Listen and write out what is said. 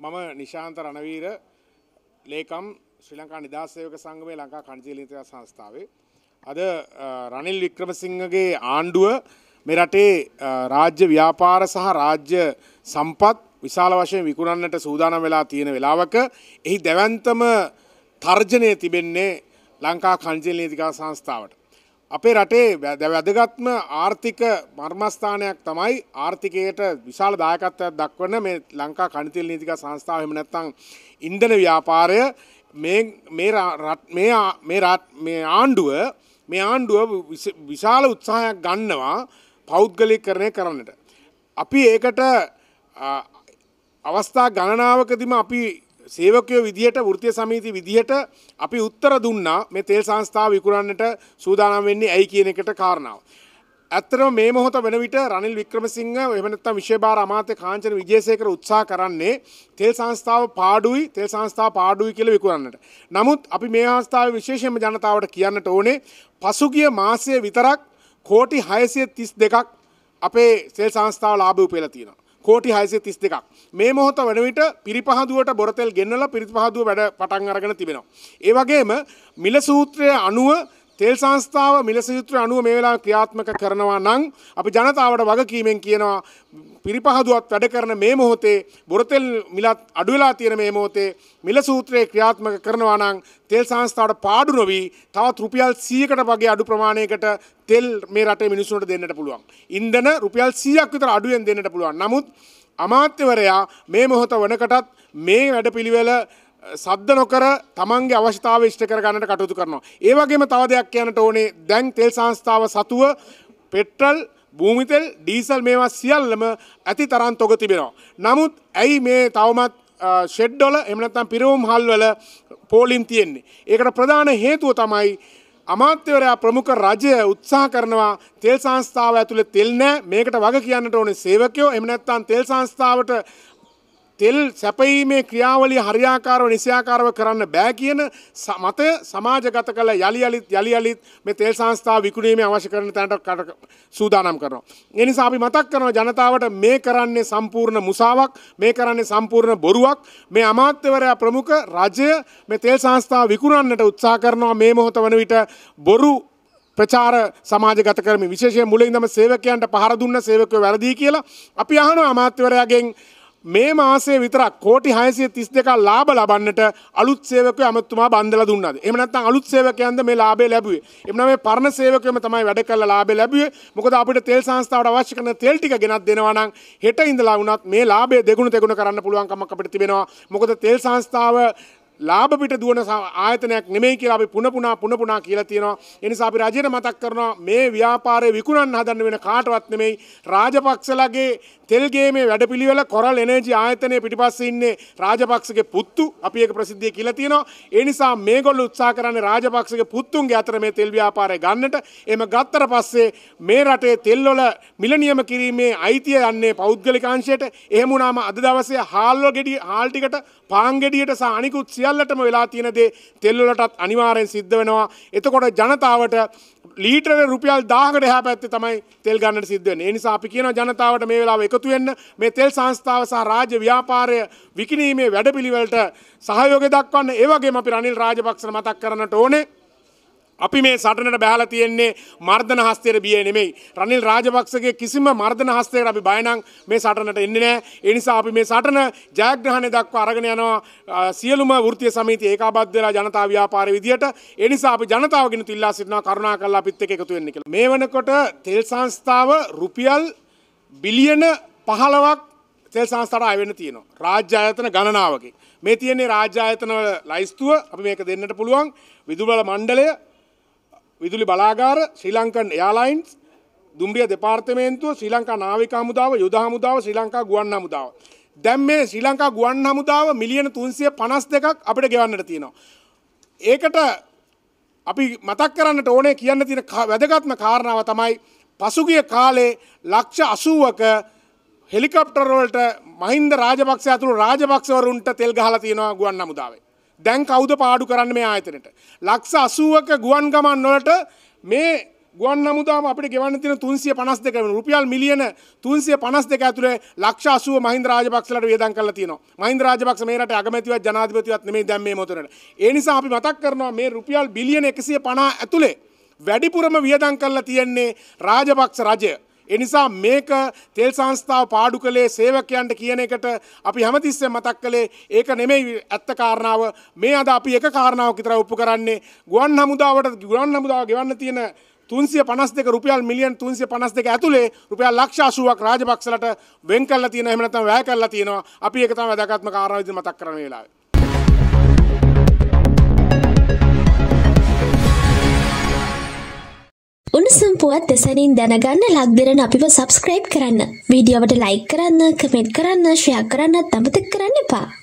මම නිශාන්ත රණවීර ලේකම් ශ්‍රී ලංකා නිදස්සයක සංගමය ලංකා කණජීලිතය සංස්ථාවේ. අද රනිල් වික්‍රමසිංහගේ ආණ්ඩුව මෙරටේ රාජ්‍ය ව්‍යාපාර සහ රාජ්‍ය සම්පත් විශාල වශයෙන් විකුණන්නට සූදානම් වෙලා තියෙන වෙලාවක එහි දැවන්තම තර්ජනය තිබෙන්නේ ලංකා කංජල් නීතිකා සංස්ථාවට. අපේ රටේ වැදගත්ම ආර්ථික මර්මස්ථානයක් තමයි ආර්ථිකයට විශාල දායකත්වයක් දක්වන මේ ලංකා කණිතිල් නීතික සංස්ථාව එහෙම නැත්නම් ඉන්ධන ව්‍යාපාරය මේ මේ මේ ආණ්ඩුව මේ ආණ්ඩුව විශාල උත්සාහයක් ගන්නවා පෞද්ගලිකරණය කරන්නට. අපි ඒකට අවස්ථා ගණනාවකදිම අපි සේවකයෝ විදිහට වෘතිය සමීති විදිහට අපි උත්තර දුන්නා මේ තෙල් සංස්ථාව විකුරන්නට සූදානම් වෙන්නේ ඇයි කියන එකට කාරණාව. ඇත්තරම මේ මොහොත වන විට රනිල් වික්‍රමසිංහ එහෙම නැත්නම් විශේෂභාර අමාත්‍ය කාංචන විජේසේකර උත්සාහ කරන්නේ තෙල් සංස්ථාව පාඩුයි තෙල් සංස්ථාව පාඩුයි කියලා විකුරන්නට. නමුත් අපි මේ අවස්ථාවේ විශේෂයෙන්ම ජනතාවට කියන්නට ඕනේ පසුගිය මාසයේ විතරක් කෝටි 632ක් අපේ තෙල් සංස්ථාව ලාභ උපයලා තියෙනවා. කෝටි හයිසිය තිස් දෙකක් මේ මොහොත වන විට පිරිපහදුවට බොරතෙල් ගෙන්නල පිරිපහදුව වැඩ පටන් අරගෙන තිබෙනවා. ඒ වගේම මිල සූත්‍රය අනුව තෙල් සංස්ථාව මිලසයුත්‍ර අනුව මේ වෙලා ක්‍රියාත්මක කරනවා නම් අපි ජනතාවට වගකීමෙන් කියනවා පිරිපහදුවත් වැඩ කරන මේ මොහොතේ බොරතෙල් මිලත් අඩු වෙලා තියෙන මේ මොහොතේ මිල සූත්‍රයේ ක්‍රියාත්මක කරනවා නම් තෙල් සංස්ථාවට පාඩු නොවි තවත් රුපියල් 100කට වගේ අඩු ප්‍රමාණයකට තෙල් මේ රටේ මිනිස්සුන්ට දෙන්නට පුළුවන්. ඉන්ධන රුපියල් 100ක් විතර අඩුවෙන් දෙන්නට පුළුවන්. නමුත් අමාත්‍යවරයා මේ මොහොත වනකටත් මේ වැඩපිළිවෙල සද්ද නොකර තමන්ගේ අවශ්‍යතාව ඉෂ්ට කර ගන්නට කටයුතු කරනවා. ඒ වගේම තව දෙයක් කියන්නට ඕනේ දැන් තෙල් සංස්ථාව සතුව පෙට්‍රල් භූමිතෙල් ඩීසල් මේවා සියල්ලම ඇති තරම් තොග තිබෙනවා. නමුත් ඇයි මේ තවමත් ෂෙඩ්ඩොල එම නැත්නම් පිරවුම් හල්වල පෝලිම් තියෙන්නේ. ඒකට ප්‍රධාන හේතුව තමයි අමාත්‍යවරයා ප්‍රමුඛ රජය උත්සාහ කරනවා තෙල් සංස්ථාව ඇතුළේ තෙල් නැහැ මේකට වග කියන්නට ඕනේ සේවකයෝ එහෙම නැත්නම් තෙල් සංස්ථාවට තෙල් සැපීමේ ක්‍රියාවලිය හරියාකාරව නිසියාකාරව කරන්න බෑ කියන මතය සමාජගත කළ යළි යළිත් යළි යළිත් මේ තෙල් සංස්ථාව විකුණීමේ අවශ්‍ය කරන තැනට කට සූදානම් කරනවා. ඒ නිසා අපි මතක් කරනවා ජනතාවට මේ කරන්නේ සම්පූර්ණ මුසාවක් මේ කරන්නේ සම්පූර්ණ බොරුවක් මේ අමාත්‍යවරයා ප්‍රමුඛ රජය මේ තෙල් සංස්ථාව විකුණන්නට උත්සාහ කරනවා මේ මොහොත වන විට බොරු ප්‍රචාර සමාජගත කරමින් විශේෂයෙන් මුලින්දම සේවකයන්ට පහර දුන්න සේවකයෝ වැරදි කියලා අපි අහනවා අමාත්‍යවරයාගෙන් මේ මාසේ විතරක් කෝටි 632ක් ලාභ ලබන්නට අලුත් සේවකයෝ අමතුමා බන්දලා දුන්නාද? එහෙම නැත්නම් අලුත් සේවකයන්ද මේ ලාභය ලැබුවේ? එහෙම නැත්නම් මේ පරණ සේවකයෝම තමයි වැඩ කරලා ලාභය ලැබුවේ. මොකද අපිට තෙල් සංස්ථාවට අවශ්‍ය කරන තෙල් ටික ගෙනත් දෙනවා නම් හෙට ඉඳලා වුණත් මේ ලාභය දෙගුණ තෙගුණ කරන්න පුළුවන්කමක් අපිට තිබෙනවා. මොකද තෙල් සංස්ථාව ලාභ පිට දුවන ආයතනයක් නෙමෙයි කියලා අපි පුන පුනා පුන පුනා කියලා තියෙනවා. ඒ නිසා අපි රජයට මතක් කරනවා මේ ව්‍යාපාරය විකුණන්න හදන්න වෙන කාටවත් නෙමෙයි රාජපක්ෂලගේ තෙල්ගේමේ වැඩපිළිවෙල කොරල් එනර්ජි ආයතනය පිටිපස්සේ ඉන්නේ රාජපක්ෂගේ පුත්තු අපි ඒක ප්‍රසිද්ධිය කියලා තියෙනවා. ඒ නිසා මේගොල්ලෝ උත්සාහ කරන්නේ රාජපක්ෂගේ පුත්තුන්ගේ අතර මේ තෙල් ව්‍යාපාරය ගන්නට. එහෙම ගත්තට පස්සේ මේ රටේ තෙල් වල මිල නියම කිරීමේ අයිතිය යන්නේ පෞද්ගලික අංශයට. එහෙම වුණාම අද දවසේ හාල් වල ගෙඩි හාල් ටිකට පාන් ගෙඩියට සහ අනිකුත් සියල්ලටම වෙලා තියෙන දේ තෙල් වලටත් අනිවාර්යෙන් සිද්ධ වෙනවා. එතකොට ජනතාවට ලීටර රුපියල් 1000කට එහා පැත්තේ තමයි තෙල් ගන්නට සිද්ධ වෙන්නේ. ඒ නිසා අපි කියනවා ජනතාවට මේ වෙලාව එකතු වෙන්න මේ තෙල් සංස්ථාව සහ රාජ්‍ය ව්‍යාපාරය විකිණීමේ වැඩපිළිවෙලට සහයෝගය දක්වන්න. ඒ වගේම අපි රනිල් රාජපක්ෂ මතක් කරන්නට ඕනේ. අපි මේ සටනට බැහලා තියෙන්නේ මර්ධන හස්තයට බිය නෙමෙයි. රනිල් රාජපක්ෂගේ කිසිම මර්ධන හස්තයකට අපි බය නම් මේ සටනට එන්නේ නැහැ. ඒ නිසා අපි මේ සටන ජයග්‍රහණය දක්වා අරගෙන යනවා සියලුම වෘත්තීය සමිති ඒකාබද්ධ වෙලා ජනතා ව්‍යාපාරයේ විදියට. ඒ නිසා අපි ජනතාවගෙන ඉල්ලා සිටිනවා කරුණාකරලා අපිත් එක්ක එකතු වෙන්න කියලා. මේ වෙනකොට තෙල් සංස්ථාව රුපියල් බිලියන 15ක් තෙල් සංස්ථාවට අය වෙන්න තියෙනවා. රාජ්‍ය ආයතන ගණනාවකින්. මේ තියෙන්නේ රාජ්‍ය ආයතන වල ලයිස්තුව අපි මේක දෙන්නට පුළුවන්. විදුබල මණ්ඩලය විදුලි බලාගාර ශ්‍රී ලංකන් එයාලයින්ස් දුම්රිය දෙපාර්තමේන්තුව ශ්‍රී ලංකා නාවික හමුදාව යුද හමුදාව ශ්‍රී ලංකා ගුවන් හමුදාව. දැන් මේ ශ්‍රී ලංකා ගුවන් හමුදාව මිලියන 352ක් අපිට ගෙවන්නට තියෙනවා. ඒකට අපි මතක් කරන්නට ඕනේ කියන්න තියෙන වැදගත්ම කාරණාව තමයි පසුගිය කාලේ ලක්ෂ 80ක හෙලිකොප්ටර් වලට මහින්ද රාජපක්ෂ ඇතුළු රාජපක්ෂවරුන්ට තෙල් ගහලා තියෙනවා ගුවන් හමුදාවේ. දැන් කවුද පාඩු කරන්න මේ ආයතනට. ලක්ෂ අසුවක ගුවන් ගමන් වලට මේ ගුවන් නමුදාම අපිට ගෙවන්න තියෙන 352 රුපියල් මිලියන 352 ඇතුලේ ලක්ෂ 80 මහින්ද රාජපක්ෂලට වියදම් කරලා තියෙනවා. මහින්ද රාජපක්ෂ මේ රටේ අගමැතිවත් ජනාධිපතිවත් නෙමෙයි දැන් මේ මොහොතේ. ඒ නිසා අපි මතක් කරනවා මේ රුපියල් බිලියන 150 ඇතුලේ වැඩිපුරම වියදම් කරලා තියෙන්නේ රාජපක්ෂ රජය. එනිසා මේක තෙල් සංස්ථාව පාඩු කළේ සේවකයන්ට කියන එකට අපි හැමතිස්සෙන් මතක් කළේ ඒක නෙමෙයි ඇත්ත කාරණාව. මේ අද අපි එක කාරණාවක් විතර ඔප්පු කරන්නේ. ගුවන් හමුදාවට ගුවන් හමුදාව ගෙවන්න තියෙන තුන්සිය පනස් දෙක රුපියල් මිලියන් තුන්සිය පනස් දෙක ඇතුළේ රුපියල් ලක්ෂාශුවක් රාජපක්ෂලට වෙන් කල්ලා තියෙන එහෙම නැත්නම් වැය කල්ලා තියෙනවා. අපි ඒක තමයි වැදගත්ම කාරණා විදිහට මතක් කරන වෙලාවේ. පුවත් දෙසනින් දැනගන්න ලක්දරන අපිව සබස්ක්‍රයිබ් කරන්න. වීඩියෝවට ලයික් කරන්න, කමෙන්ට් කරන්න, ෂෙයා කරන්නත් අමතක කරන්න එපා.